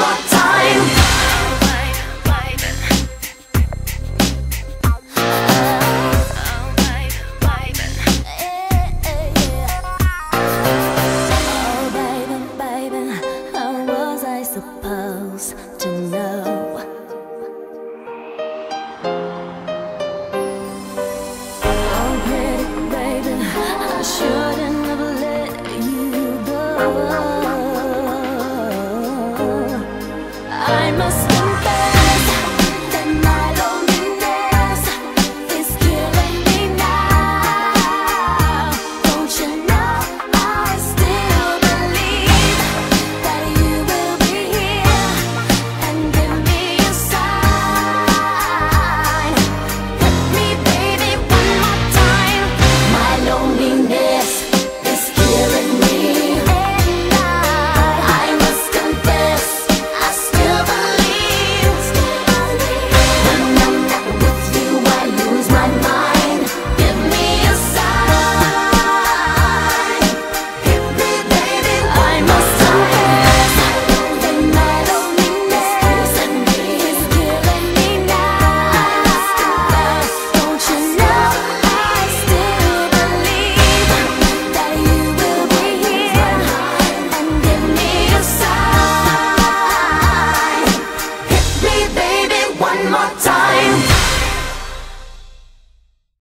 my I must